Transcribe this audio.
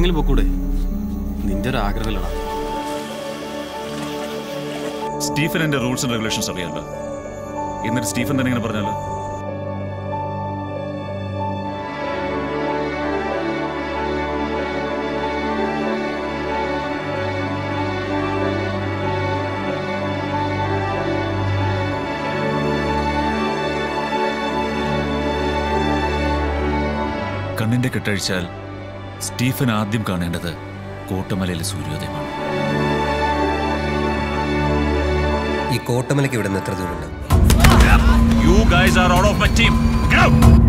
നടക്കരുതല്ലടാ Stephen എന്റെ rules and regulations അറിയാമല്ലോ. എന്നിട്ട് സ്റ്റീഫൻ തന്നെ ഇങ്ങനെ പറഞ്ഞാലോ? കണ്ണിന്റെ കെട്ടഴിച്ചാൽ സ്റ്റീഫൻ ആദ്യം കാണേണ്ടത് കോട്ടമലയിലെ സൂര്യോദയമാണ് ഈ കോട്ടമലയ്ക്ക് ഇവിടെ നിന്ന് എത്ര ദൂരമുണ്ട് You guys are out of my team. Get out!